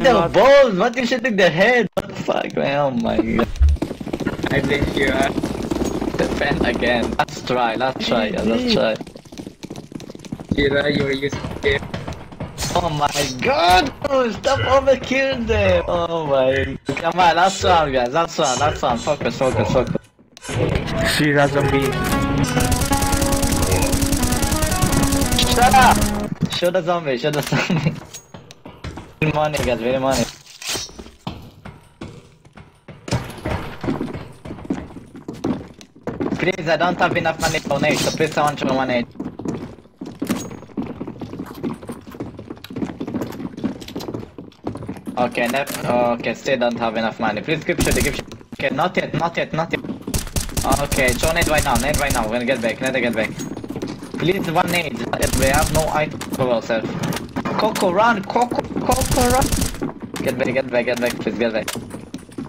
shooting their balls? What you shooting their head? What the fuck, man? Oh my god. I blink you. Uh. Defend again. Let's try, let's try, yeah, let's try. Kira, you're using it. Oh my god! Oh, stop overkilling them! Oh my... Come on, last round guys, last round, last round. Focus, focus, focus. Shira zombie. Shut up! Shoot the zombie, shoot the zombie. Money guys, very money. Please, I don't have enough money to donate, so please someone show money. Okay, ne okay, still don't have enough money. Please keep shooting, keep shooting. Okay, not yet, not yet, not yet. Okay, show nade right now, nade right now. We're gonna get back, nade get back. Please, one nade. We have no item for ourselves. Coco, run! Coco, Coco, run! Get back, get back, get back, please get back.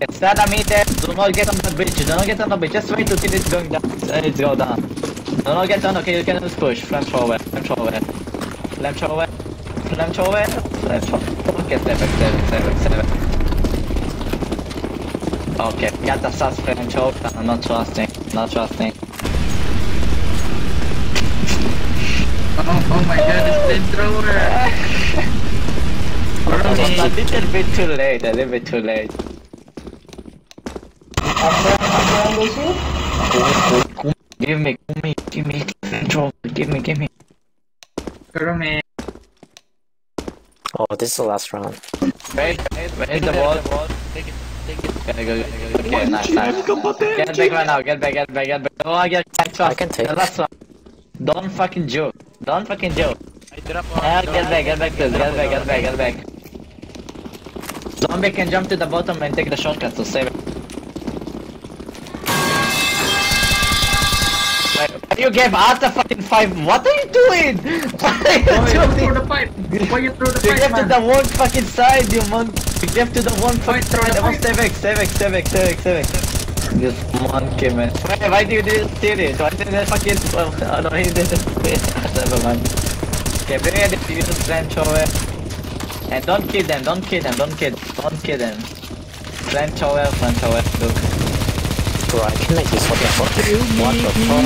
It's that a meter. Do not get on the bridge. Do not get on the bridge. Just wait till it's going down. Uh, It's go down. Do not get on. Okay, you can just push. Flame thrower. Flame thrower. Flame thrower. Flame thrower. Flame thrower. Okay, stay back, stay back, stay back, stay back. Okay, get the sus flame thrower. I'm not trusting. Not trusting. Oh, oh my god, it's flamethrower. A little bit too late. A little bit too late. Give me, give me, give me, control. Give me, give me. Man. Oh, this is the last round. Wait, wait, wait the ball. Take it, take it. Okay, go. Okay, nice, nice. Get back right now, get back, get back, get back. Oh, I get back I can take The last one. Don't fucking joke. Don't fucking joke. I get back, get back. Get back, get back, get back. Zombie can jump to the bottom and take the shortcut, so save it. You gave us the fucking five. What are you doing? What are you Why you throw the pipe? Why you throw the You pipe, gave to the one fucking side, you mon. You gave to the one fucking throw side. Oh, pipe. stay back, stay back, stay back, stay back, stay back. This monkey man. Wait, why do you do steal it? Why did I fucking? Oh no, he didn't. Never mind. Okay, bring it. You use flamethrower. And don't kill them. Don't kill them. Don't kill. Don't kill them. Flamethrower, flamethrower. Look. Bro, I can make this what the fuck? What the fuck?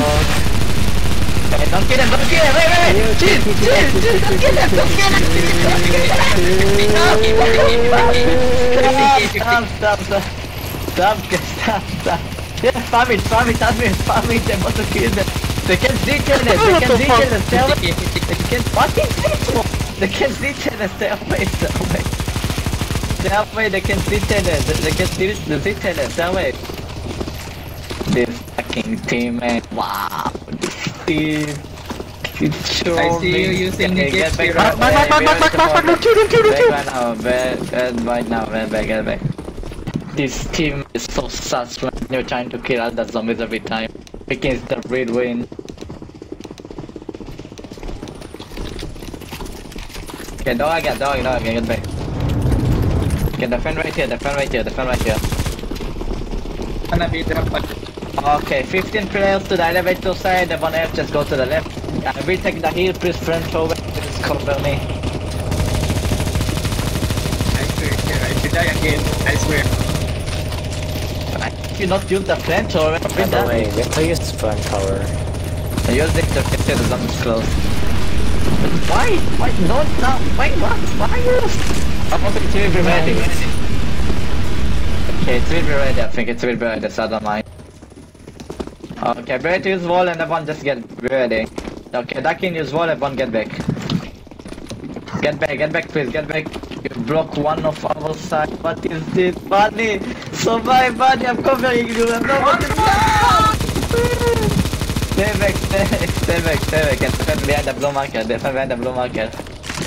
Hey, don't kill them. Don't kill them. Wait, wait, wait. Chill, chill, chill. Don't kill them. Don't kill them. Don't kill them! Stop, stop, stop. Stop, stop, stop. Yeah, farm it, farm it, farm it, farm it. They want to kill them. They can detail them. They can detail them. Stay away. They can. What is this? They can detail them. Stay away. Stay away. Stay away. They can detail them. They can see de- detail them. Stay away. This fucking team, man. Wow. This team. It's I see you using the get back, gift right, here. back, back, back, back, back, back, back, kill him, kill him, back kill him. right now, back, back, right now, back, back, get back. This team is so sus when you're trying to kill all the zombies every time. Is the real win. Okay, dog again, dog, dog again, get back. Okay, defend right here, defend right here, defend right here. Gonna be drop Okay, 15 players to the elevator side, everyone else just go to the left. Uh, I will take the hill, please front over, please cover me. I swear, I should die again. I swear. If you not use the flamethrower, By with the that, way, we have to use flame tower. use it to get the zombies close. Why? Why? No, no, wait, what? Why use? I want it to be ready. Okay, it will be ready, I think it will be ready, so I don't mind. Okay, ready to use wall and everyone just get ready. Okay, duck in, use wall, everyone get back. Get back, get back, please, get back. You broke one of our side. What is this? Buddy! Survive, buddy! I'm covering you! I'm not Stay back, stay back, stay back, stay back. And defend behind the blue marker, defend behind the blue marker.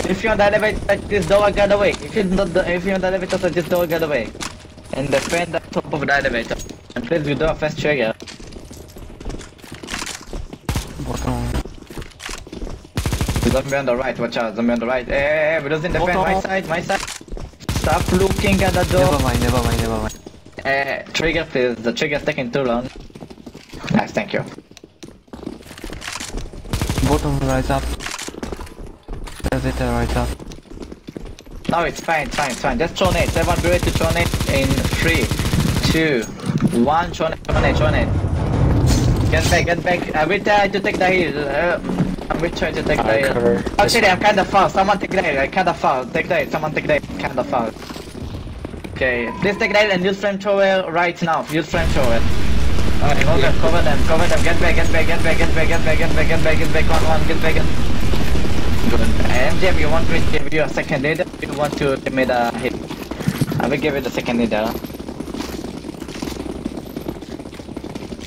If you're on the elevator, this door, get away. If you're not, the, if you're on the elevator, so this door, get away. And defend the top of the elevator. And please, we do a fast trigger. Zombie on the right, watch out, zombie on the right. Hey, hey, hey, we losing defend, Bottom. my side, my side. Stop looking at the door. Never mind, never mind, never mind. Uh, trigger please, the trigger's taking too long. Nice, thank you. Bottom right up. Elevator right up. No, it's fine, it's fine, it's fine. Just throw nades. Everyone be ready to throw nades in three, two, one. Throw nade, throw nade, throw nade. Get back, get back. I will try to take the hill. Uh, I will try to take the I hill. cover this Actually, I'm one. kinda far. Someone take the hill. I kinda far. Take the hill. Someone take the hill. Kinda far. Okay, please take the hill and use flamethrower right now. Use flamethrower. Alright, cover, them, cover them, cover them. Get back, get back, get back, get back, get back, get back, get back, get back. One, one, get back. Good. Uh, MJ, you want to give you a second leader? You want to give me the hit? I will give you the second leader.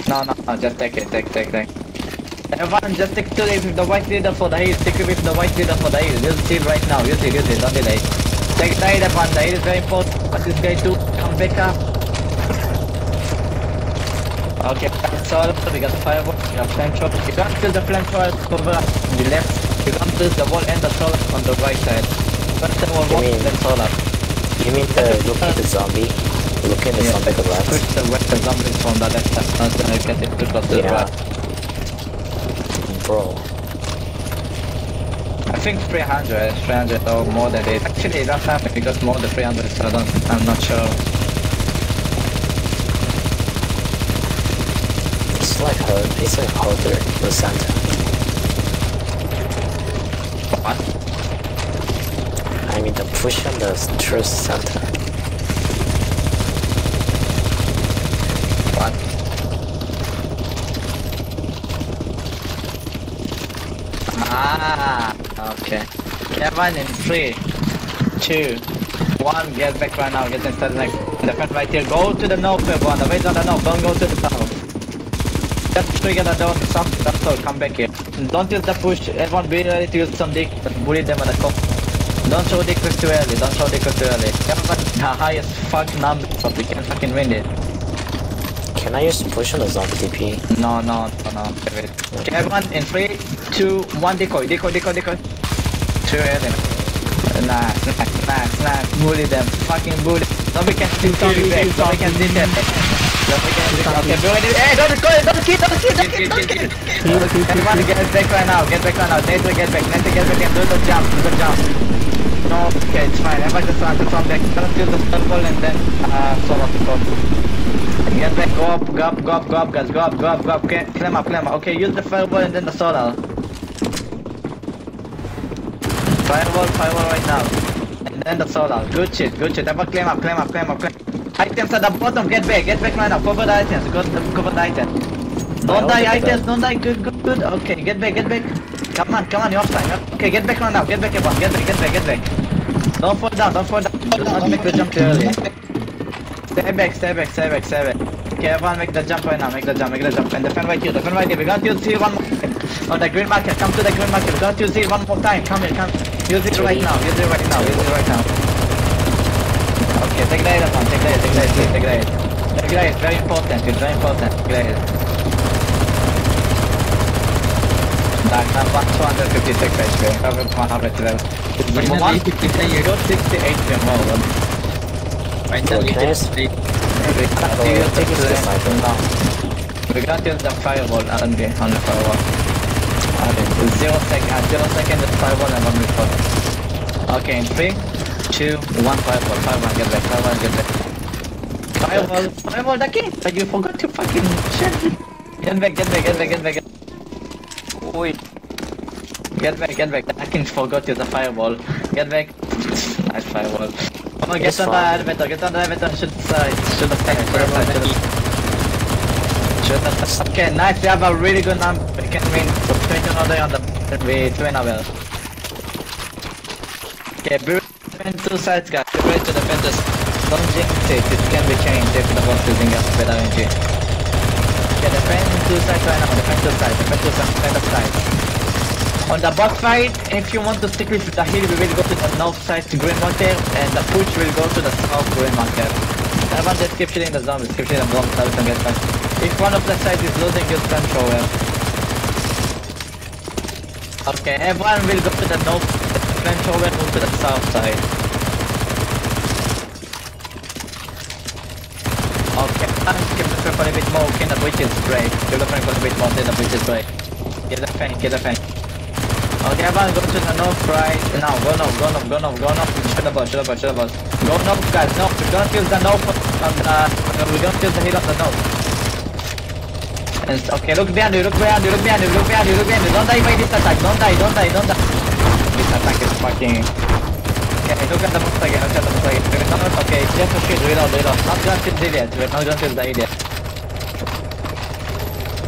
No, no, no, just take it, take, take, take. Everyone, just stick to the, the white leader for the heal. Stick with the white leader for the heal. Use see right now. Use it, use it. Don't delay. Take the heal, everyone. The heal is very important. What this guy do? Come back up. Okay, all. We got firework, we got flamethrower. You can't kill the flamethrower cover on the left. You can't kill the wall and the solar on the right side. First the wall, You mean- then solar. You mean the look at the zombie? Look at the Yeah. zombie to the left. Push the west the zombies from the left side. Not gonna get it close to the right. Bro. I think 300, 300 or more than it. Actually, that's happened because more than 300, so I don't, I'm not sure. Like her it's like harder than Santa. What? I mean the push on the true Santa. What? Ah, okay. Kevin in three, two, one. Get back right now. Get inside the next. Defend right here. Go to the north, everyone. The ways on the north. Don't go to the south. Just trigger the door. South. That's all. Come back here. Don't use the push. Everyone be ready to use some dick. Bully them at the top. Don't show dick too early. Don't show dick too early. Kevin, the highest fuck number, but we can fucking win it. Can I use push on the zombie DP? No, no, no, no. Wait, wait. Okay, everyone in three, two, one. Decoy, decoy, decoy, decoy. Two early. Nice, nice, nice, nice. Bully them. Fucking bully. Nobody can steal zombie back. Nobody can steal them. Nobody can steal Okay, bro. Hey, don't go, don't kill, don't kill, don't kill, don't kill. Everyone get back right now. Get back right now. Nate, get back. Nate, get back and do the jump. Do the jump. No, okay, it's fine. Everyone just run to from back. Don't kill the circle and then uh, solo go. Get back, go up, go up, go up, go up, guys, go up, go up, go up, okay, climb up, climb up. Okay, use the fireball and then the solar. Fireball, fireball right now. And then the solar. Good shit, good shit. Ever climb up, climb up, climb up, climb Items at the bottom, get back, get back right now. Cover the items, go, cover the items. Don't die, items, don't die, good, good, good. Okay, get back, get back. Come on, come on, you're offside. Okay, get back right now, get back, everyone, get back, get back, get back. Don't fall down, don't fall down. Do not make the jump too early. Stay back, stay back, stay back, stay back. Okay, everyone make the jump right now, make the jump, make the jump. And defend right here, defend right here. We're going to use one more time. On the green marker, come to the green marker. We're going to use one more time. Come here, come. Use it right now, use it right now, use it right now. Okay, take the everyone, take the take the take the. Take the very important, it's very important. Take the aid. Back, 256 HP. Cover 100 level. Finally, 50 players. Go 68 more. Finally, Can I just- 50. We can't use take the the sniper. No. We can't use the firewall on the on the firewall. Okay, zero second, uh, zero second the firewall and one before. Okay, in three, two, one firewall, firewall, get back, firewall, get back. Firewall, firewall, the king! But you forgot to fucking shit. Get back, get back, get back, get back. Get Wait. Get back, get back. I can forgot you the firewall. Get back. nice firewall. Oh, get It's on the elevator, get on the elevator, should uh, side, should have side, should have side, Should have Okay, nice, we have a really good number. We can win. So 20 another on the we twin well. Okay, build defend two sides guys. Be ready to defend this. Don't jinx it, it can be changed if the boss using us with RNG. Okay, defend two sides right now, defend two sides, defend two sides, defend the sides. On the boss fight, if you want to stick with the hill, we will go to the north side to green marker, and the push will go to the south green marker. Everyone just keep shooting the zombies, keep shooting the zombies so we can get back. If one of the sides is losing, you use flamethrower. Okay, everyone will go to the north, the flamethrower go to the south side. Okay, I'm looking for a bit more, can the bridges break? Looking for a bit more, then the bridges break. Get the fan, get the fan. Okay, everyone go to the north right. Now, go north, go north, go north, go north. Shoot the boss, shoot the boss. Go north, guys, north. We're gonna use the north on the... Uh, We're gonna use the hill on the north. And, okay, look behind you, look behind you, look behind you, look behind you, look behind you. Don't die by this attack, don't die, don't die, don't die. This attack is fucking... Okay, look at the boss again, look at the boss again. We're not, okay, just a shit, reload, reload. Not gonna kill the idiot, we're not gonna kill the idiot.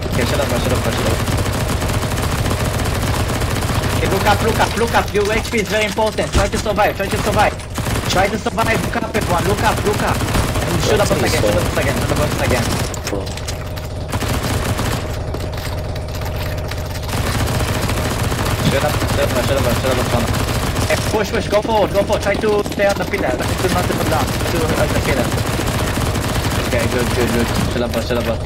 Okay, shut up, shut up, shut up. Okay, look up, look up, look up. Your HP is very important. Try to survive, try to survive. Try to survive. Look up, everyone. Look up, look up. And shoot boss again, shoot boss again, shoot boss again. Shoot up, shoot up, shoot up, shoot up, shoot up. Hey, push, push, go forward, go forward. Try to stay on the pillar. To not to put down. To uh, the pillar. Okay, good, good, good. Shoot up, shoot up.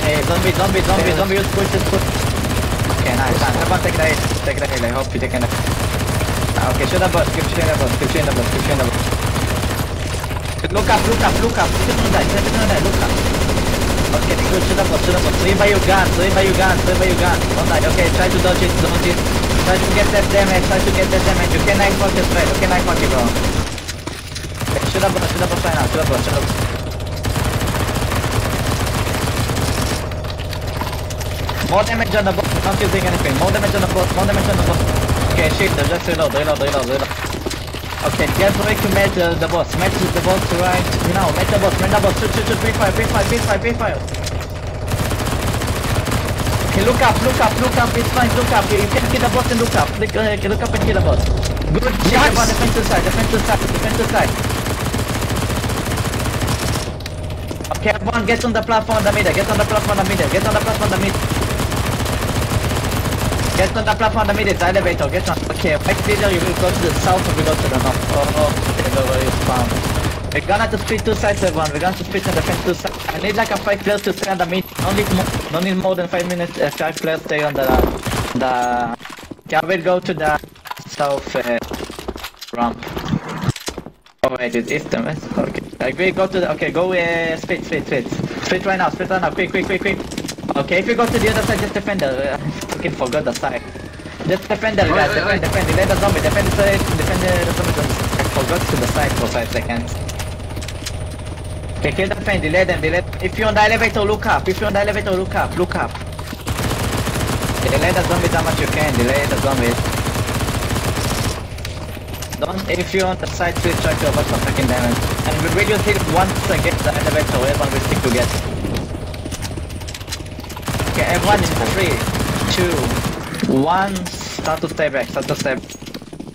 Hey, zombie, zombie, zombie, zombie. Use push, just push. Okay, nice, nice. Everyone take the hit. Take the hit. I hope you take the Ah, Okay, the boss. Keep the boss. Keep the boss. Keep the boss. Look up, look up, look up. Keep on that. Keep on that. Look up. Okay, good. Shoot boss. Shoot boss. Swing by your gun. Swing by your gun. Swing by your gun. Don't die. Okay, try to dodge it. Dodge it. Try to get that damage. Try to get that damage. You can knife this right. You can knife it, bro. Okay, shoot the boss. Shoot the boss right now. Shoot the boss. Shoot the boss. More damage on the boss, not using anything. More damage on the boss, more damage on the boss. Okay, shit, just reload, reload, reload, reload. Okay, get ready to match uh, the boss. Match the boss right now. Match the boss, match the boss. Shoot, shoot, shoot. Free fire, free fire, Okay, look up, look up, look up. It's fine, look up. You can kill the boss and look up. Look, uh, look up and kill the boss. Good shit, everyone. Defensive side, defensive side, defensive side. Okay, everyone, get on the platform in the middle. Get on the platform in the middle. Get on the platform in the middle. Get on the platform in the middle, the elevator, get on. Okay, right leader, you will go to the south or we go to the north. Oh, okay, no worries, found. We're gonna have to split two sides, everyone. We're gonna have to split and defend two sides. I need like a five players to stay on the mid. No need more, no need more than five minutes. Uh, five players stay on the, the. I will go to the south uh, ramp. Oh wait, it's east and west. Okay, like we go to the. Okay, go uh, split, split, split, split right now, split right now. Quick, quick, quick, quick. Okay, if you go to the other side, just defend the. Uh, fucking forgot the side. Just defend the guys, defend, defend. Let the zombie, defend the side, defend the zombie. I forgot to the side for five seconds. Okay, kill the fan, delay them, delay. If you're on the elevator, look up. If you're on the elevator, look up, look up. Delay the zombies how much you can, delay the zombies. Don't, if you're on the side, please try to avoid some fucking damage. And we will use it once again the elevator, everyone will stick together. Okay, everyone in three, two, one, start to stay back, start to stay back.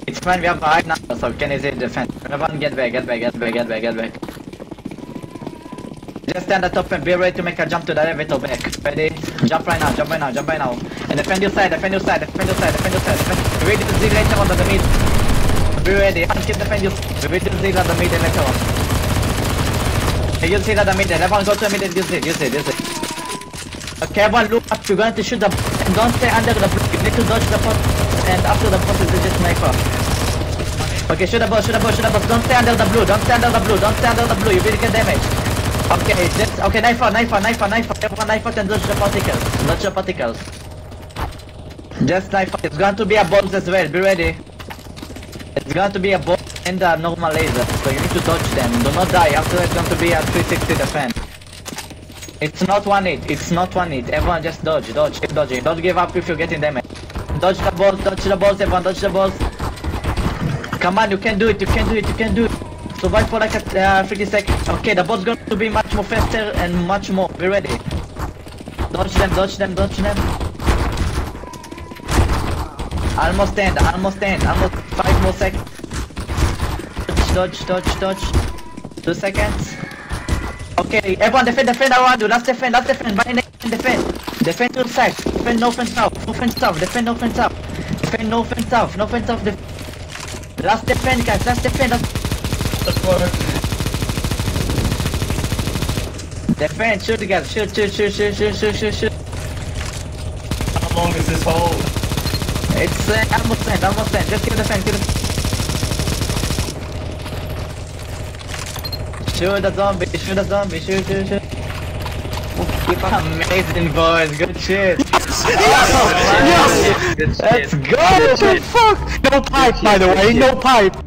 It's fine, we have high numbers, so we can easily defend. Everyone get back, get back, get back, get back, get back. Just stand at top and be ready to make a jump to the elevator back. Ready? Jump right now, jump right now, jump right now. And defend your side, defend your side, defend your side, defend your side. Defend. Ready to Z later on the mid. Be ready, and keep defend your ready to Z on the mid and later on. Okay, use it at the mid, everyone go to the mid and use it, use it, use it. Okay, everyone look up, you're going to shoot the and don't stay under the. You need to dodge the pot and after the pot is just sniper. Okay, shoot the boss, shoot the boss, shoot the boss. Don't stay under the blue, don't stay under the blue, don't stay under the blue, you will get damage. Okay, just okay, knife out, knife out, knife out, knife out. Everyone knife out and dodge the particles. Dodge the particles. Just knife out. It's going to be a bombs as well, be ready. It's going to be a bomb and a normal laser, so you need to dodge them. Do not die, after it's going to be a 360 defense. It's not one hit, it's not one hit. Everyone just dodge, dodge, keep dodging. Don't give up if you're getting damage. Dodge the balls, dodge the balls, everyone, dodge the balls. Come on, you can do it, you can do it, you can do it. Survive for like a uh, 50 seconds. Okay, the boss going to be much more faster and much more. Be ready. Dodge them, dodge them, dodge them. Almost end, almost end, almost five more seconds. Dodge, dodge, dodge, dodge. Two seconds. Okay, everyone defend, defend around you. Last defend, last defend. By next defend. Defend to the side. Defend north and south. North and south. Defend north and south. Defend north and south. North and south. Def last defend, guys. Last defend. Last defend. Shoot, guys. Shoot, shoot, shoot, shoot, shoot, shoot, shoot, shoot. How long is this hold? It's uh, almost end, almost end. Just kill the defend, kill the Shoot the zombie, shoot the zombie, shoot, shoot, shoot. Amazing boys, good shit. Yes! Let's go. What the fuck? No pipe, by the way, no pipe.